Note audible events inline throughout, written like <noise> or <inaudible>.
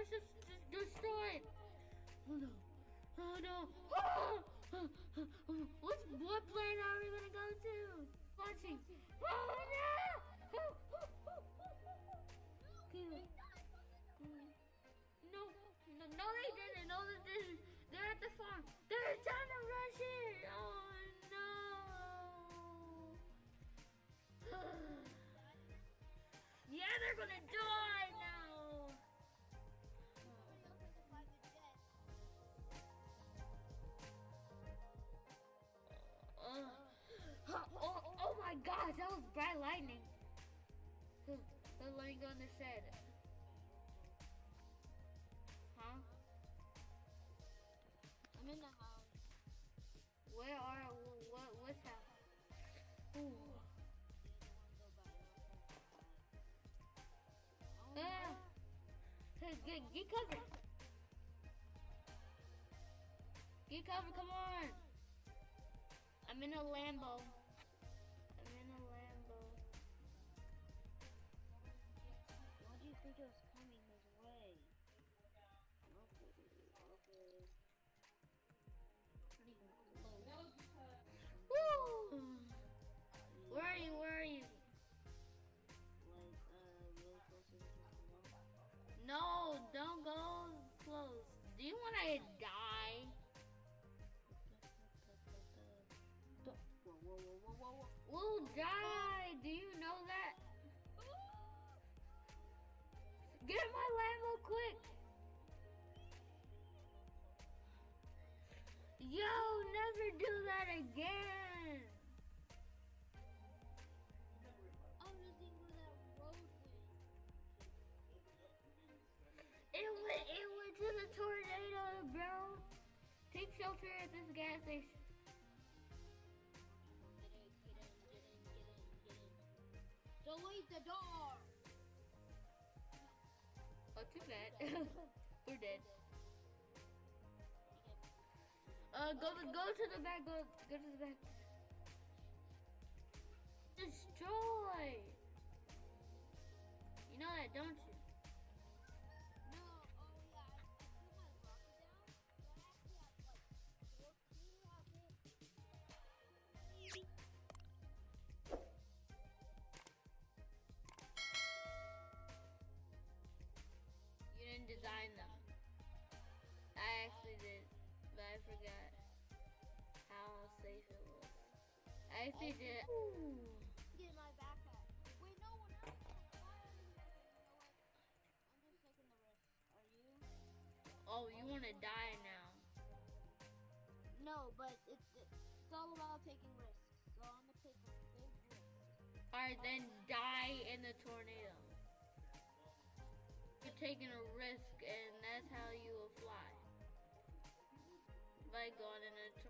is just, just destroyed. Oh no. Oh no. Ah! <gasps> What's, what planet are we gonna go to? Watching. Me go in the shed. Huh? I'm in the house. Where are what? What's that? Ooh. Ah. Get, get covered. Get covered, come on. I'm in a Lambo. Was coming Get my Lambo quick. Yo, never do that again. I'm just where that road went. It went, it went to the tornado, bro. Take shelter at this gas station. Get in, get in, get in, get in, get in. Delete the door! Too bad. <laughs> We're dead. Uh, go to go to the back. Go go to the back. Destroy. You know that, don't you? I. Ooh. Get my backpack. Wait, no one else. Why are you here? No, wait. I'm just taking the risk. Are you? Oh, you want to die now? No, but it's, it's all about taking risks. So I'm gonna take a big risk. All right, then die in the tornado. You're taking a risk, and that's how you will fly. By going in a tornado.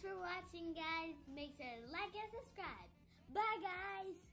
Thanks for watching, guys. Make sure to like and subscribe. Bye, guys.